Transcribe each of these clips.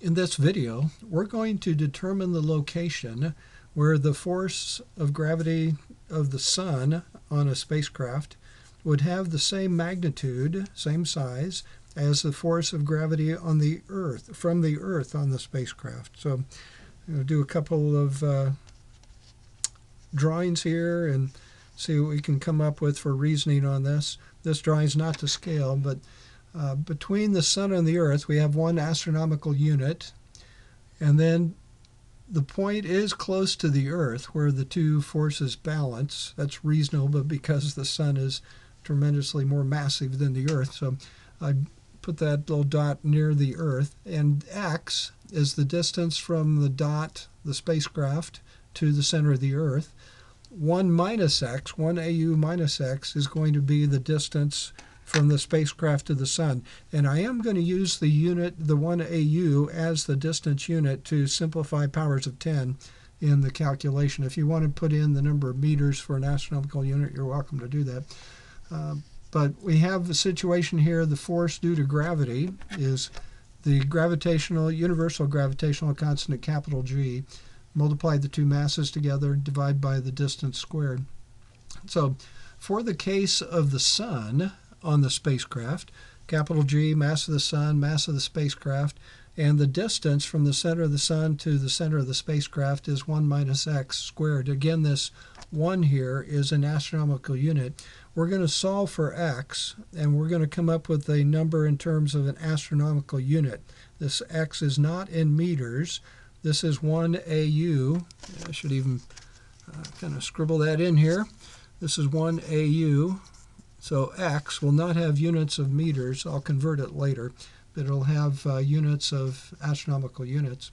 In this video, we're going to determine the location where the force of gravity of the Sun on a spacecraft would have the same magnitude, same size, as the force of gravity on the Earth, from the Earth on the spacecraft. So I'll do a couple of uh, drawings here and see what we can come up with for reasoning on this. This drawing is not to scale, but uh, between the sun and the earth, we have one astronomical unit, and then the point is close to the earth where the two forces balance. That's reasonable because the sun is tremendously more massive than the earth. So I put that little dot near the earth, and x is the distance from the dot, the spacecraft, to the center of the earth. 1 minus x, 1 AU minus x, is going to be the distance from the spacecraft to the sun. And I am going to use the unit, the 1 AU, as the distance unit to simplify powers of 10 in the calculation. If you want to put in the number of meters for an astronomical unit, you're welcome to do that. Uh, but we have a situation here, the force due to gravity is the gravitational, universal gravitational constant, capital G, multiply the two masses together, divide by the distance squared. So for the case of the sun, on the spacecraft, capital G, mass of the sun, mass of the spacecraft, and the distance from the center of the sun to the center of the spacecraft is 1 minus x squared. Again, this 1 here is an astronomical unit. We're going to solve for x, and we're going to come up with a number in terms of an astronomical unit. This x is not in meters. This is 1 AU. I should even uh, kind of scribble that in here. This is 1 AU. So x will not have units of meters. I'll convert it later, but it'll have uh, units of astronomical units.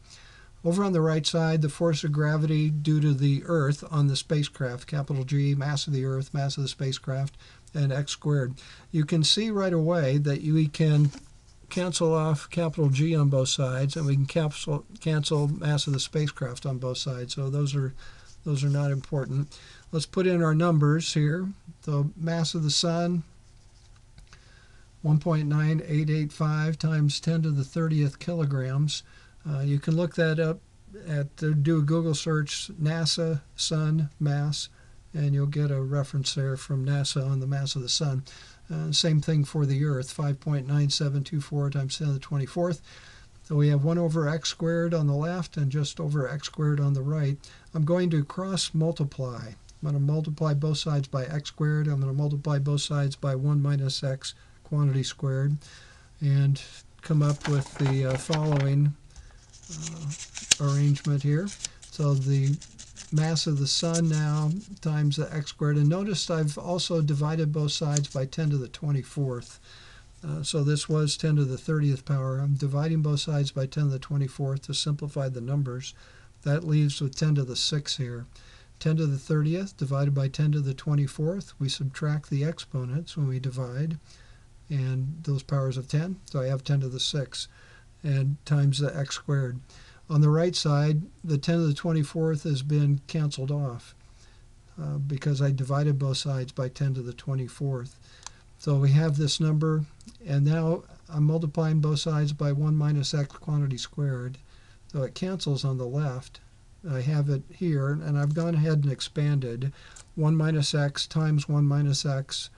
Over on the right side, the force of gravity due to the Earth on the spacecraft, capital G, mass of the Earth, mass of the spacecraft, and x squared. You can see right away that we can cancel off capital G on both sides, and we can cancel, cancel mass of the spacecraft on both sides. So those are those are not important. Let's put in our numbers here. The mass of the sun, 1.9885 times 10 to the 30th kilograms. Uh, you can look that up at uh, do a Google search NASA sun mass and you'll get a reference there from NASA on the mass of the sun. Uh, same thing for the Earth, 5.9724 times 10 to the 24th. So we have 1 over x squared on the left and just over x squared on the right. I'm going to cross multiply. I'm going to multiply both sides by x squared. I'm going to multiply both sides by 1 minus x quantity squared and come up with the uh, following uh, arrangement here. So the mass of the sun now times the x squared. And notice I've also divided both sides by 10 to the 24th. Uh, so this was 10 to the 30th power. I'm dividing both sides by 10 to the 24th to simplify the numbers. That leaves with 10 to the 6 here. 10 to the 30th divided by 10 to the 24th. We subtract the exponents when we divide, and those powers of 10. So I have 10 to the 6, and times the x squared. On the right side, the 10 to the 24th has been canceled off uh, because I divided both sides by 10 to the 24th. So we have this number, and now I'm multiplying both sides by 1 minus x quantity squared. So it cancels on the left. I have it here, and I've gone ahead and expanded 1 minus x times 1 minus x.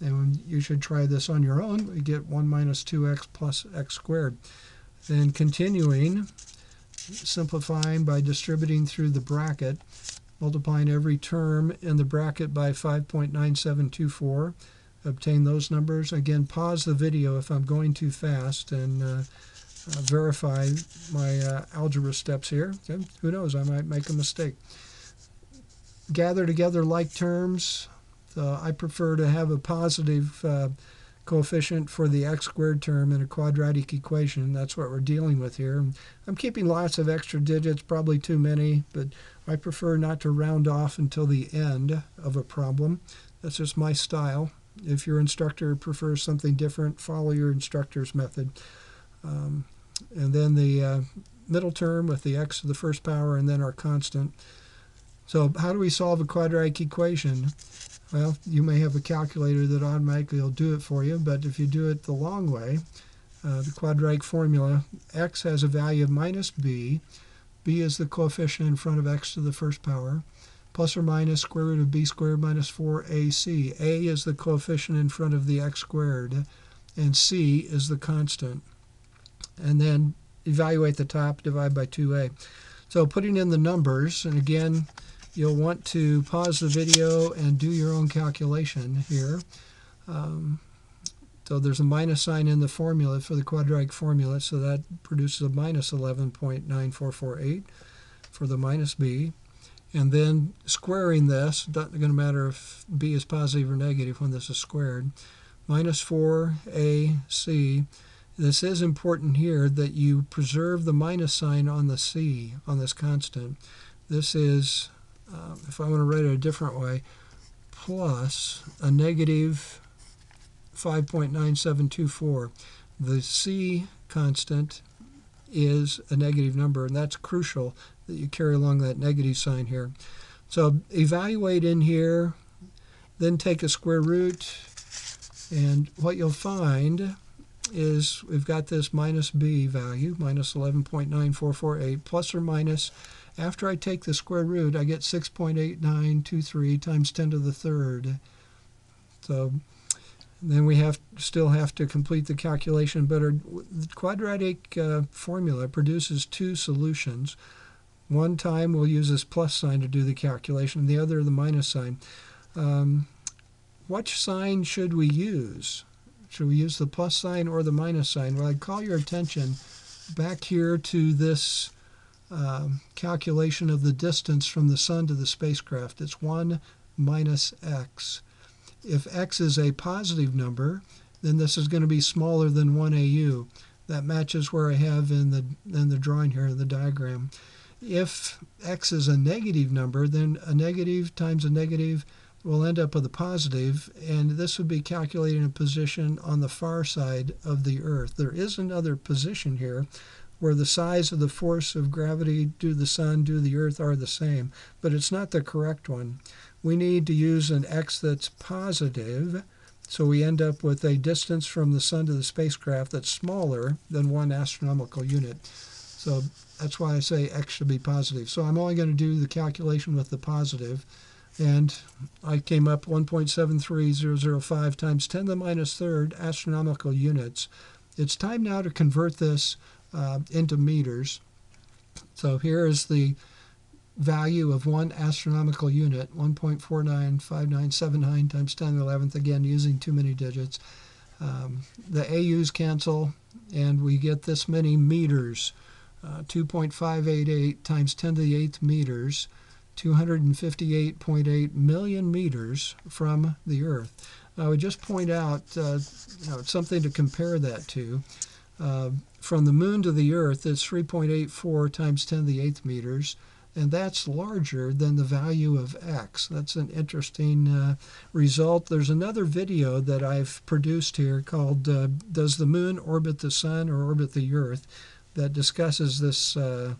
And you should try this on your own. We get 1 minus 2x plus x squared. Then continuing, simplifying by distributing through the bracket, multiplying every term in the bracket by 5.9724, obtain those numbers. Again, pause the video if I'm going too fast and uh, uh, verify my uh, algebra steps here. Okay? Who knows, I might make a mistake. Gather together like terms. I prefer to have a positive uh, coefficient for the x squared term in a quadratic equation. That's what we're dealing with here. I'm keeping lots of extra digits, probably too many, but I prefer not to round off until the end of a problem. That's just my style. If your instructor prefers something different, follow your instructor's method. Um, and then the uh, middle term with the x to the first power and then our constant. So how do we solve a quadratic equation? Well, you may have a calculator that automatically will do it for you, but if you do it the long way, uh, the quadratic formula, x has a value of minus b. b is the coefficient in front of x to the first power, plus or minus square root of b squared minus 4ac. a is the coefficient in front of the x squared, and c is the constant. And then evaluate the top, divide by 2a. So putting in the numbers, and again, you'll want to pause the video and do your own calculation here. Um, so there's a minus sign in the formula for the quadratic formula, so that produces a minus 11.9448 for the minus b. And then squaring this, not going to matter if b is positive or negative when this is squared, minus 4ac. This is important here that you preserve the minus sign on the c, on this constant. This is, uh, if I want to write it a different way, plus a negative 5.9724. The c constant is a negative number, and that's crucial that you carry along that negative sign here. So evaluate in here, then take a square root, and what you'll find is we've got this minus b value, minus 11.9448, plus or minus, after I take the square root, I get 6.8923 times 10 to the third. So then we have still have to complete the calculation, but our, the quadratic uh, formula produces two solutions. One time we'll use this plus sign to do the calculation, and the other the minus sign. Um, which sign should we use? Should we use the plus sign or the minus sign? Well, I'd call your attention back here to this um, calculation of the distance from the sun to the spacecraft. It's 1 minus x. If x is a positive number, then this is going to be smaller than 1 AU. That matches where I have in the, in the drawing here in the diagram. If x is a negative number, then a negative times a negative will end up with a positive, and this would be calculating a position on the far side of the Earth. There is another position here where the size of the force of gravity due to the sun, due to the Earth are the same, but it's not the correct one. We need to use an x that's positive, so we end up with a distance from the sun to the spacecraft that's smaller than one astronomical unit. So that's why I say x should be positive. So I'm only going to do the calculation with the positive and I came up 1.73005 times 10 to the minus third astronomical units. It's time now to convert this uh, into meters. So here is the value of one astronomical unit, 1.495979 times 10 to the 11th, again using too many digits. Um, the AUs cancel, and we get this many meters, uh, 2.588 times 10 to the 8th meters. 258.8 million meters from the Earth. I would just point out uh, you know, something to compare that to. Uh, from the moon to the Earth, it's 3.84 times 10 to the 8th meters, and that's larger than the value of x. That's an interesting uh, result. There's another video that I've produced here called uh, Does the Moon Orbit the Sun or Orbit the Earth? that discusses this uh,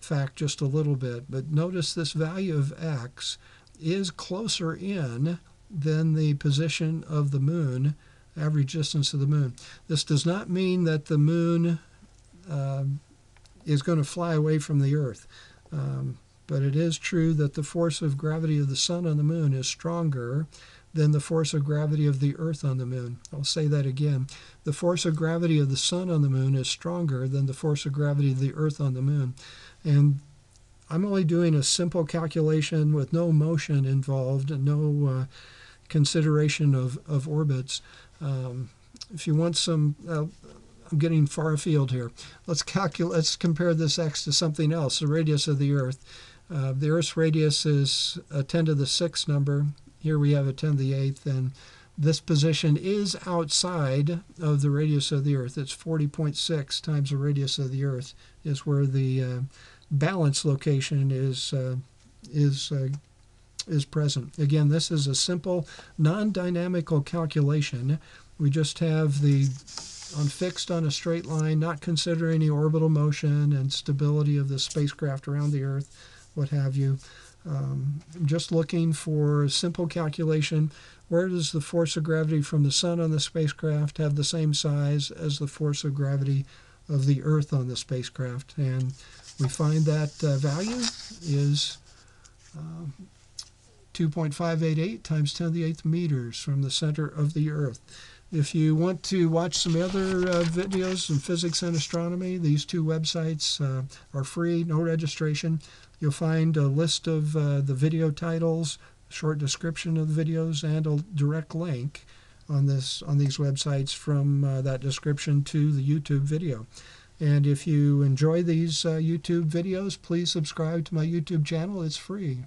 fact just a little bit, but notice this value of x is closer in than the position of the moon, average distance of the moon. This does not mean that the moon uh, is going to fly away from the Earth, um, but it is true that the force of gravity of the sun on the moon is stronger than the force of gravity of the Earth on the moon. I'll say that again. The force of gravity of the sun on the moon is stronger than the force of gravity of the Earth on the moon. And I'm only doing a simple calculation with no motion involved and no uh, consideration of, of orbits. Um, if you want some, uh, I'm getting far afield here. Let's calculate. Let's compare this x to something else. The radius of the Earth. Uh, the Earth's radius is a 10 to the sixth number. Here we have a 10 to the eighth, and this position is outside of the radius of the Earth. It's 40.6 times the radius of the Earth is where the uh, balance location is uh, is uh, is present. Again, this is a simple non-dynamical calculation. We just have the on fixed on a straight line, not considering any orbital motion and stability of the spacecraft around the Earth, what have you. Um, just looking for a simple calculation. Where does the force of gravity from the sun on the spacecraft have the same size as the force of gravity of the Earth on the spacecraft? And we find that uh, value is uh, 2.588 times 10 to the 8th meters from the center of the Earth. If you want to watch some other uh, videos in physics and astronomy, these two websites uh, are free, no registration. You'll find a list of uh, the video titles, short description of the videos, and a direct link on this on these websites from uh, that description to the YouTube video. And if you enjoy these uh, YouTube videos, please subscribe to my YouTube channel. It's free.